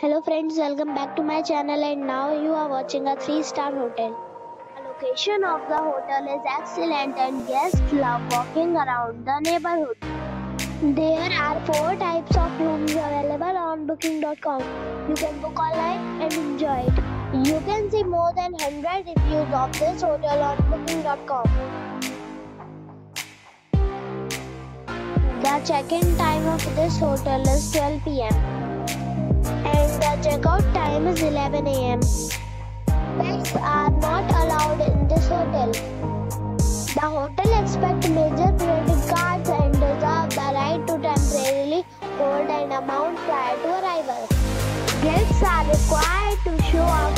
Hello friends, welcome back to my channel and now you are watching a 3-star hotel. The location of the hotel is excellent and guests love walking around the neighborhood. There are 4 types of rooms available on booking.com. You can book online and enjoy it. You can see more than 100 reviews of this hotel on booking.com. The check-in time of this hotel is 12 pm checkout time is 11 am. Pets are not allowed in this hotel. The hotel expects major credit cards and reserves the right to temporarily hold an amount prior to arrival. Guests are required to show a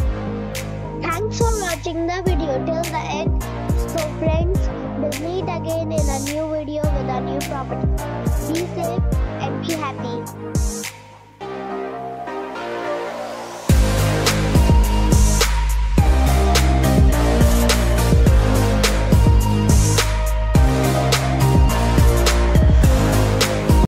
Again in a new video with a new property. Be safe and be happy.